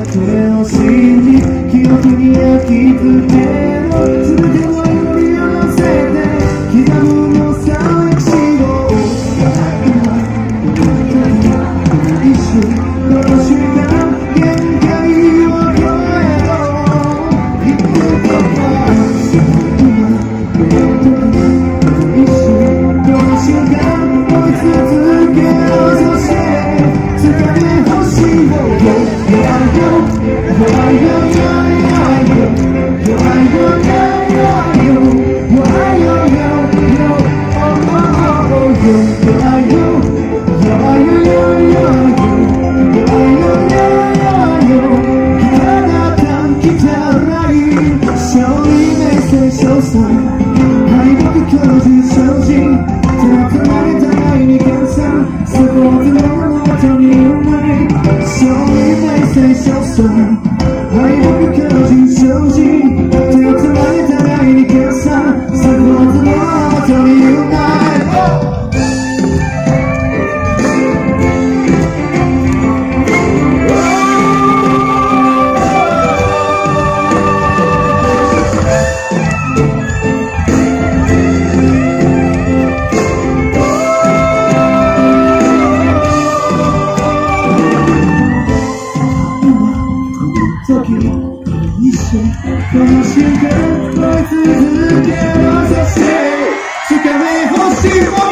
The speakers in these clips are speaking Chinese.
れを信じ記憶に焼き付けこの瞬間、ドイツ続けますよ、シェイ。しか欲しい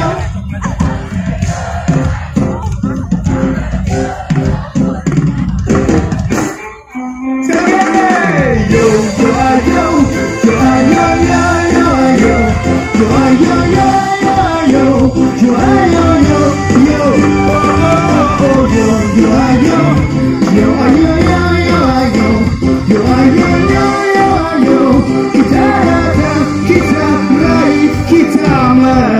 Mama.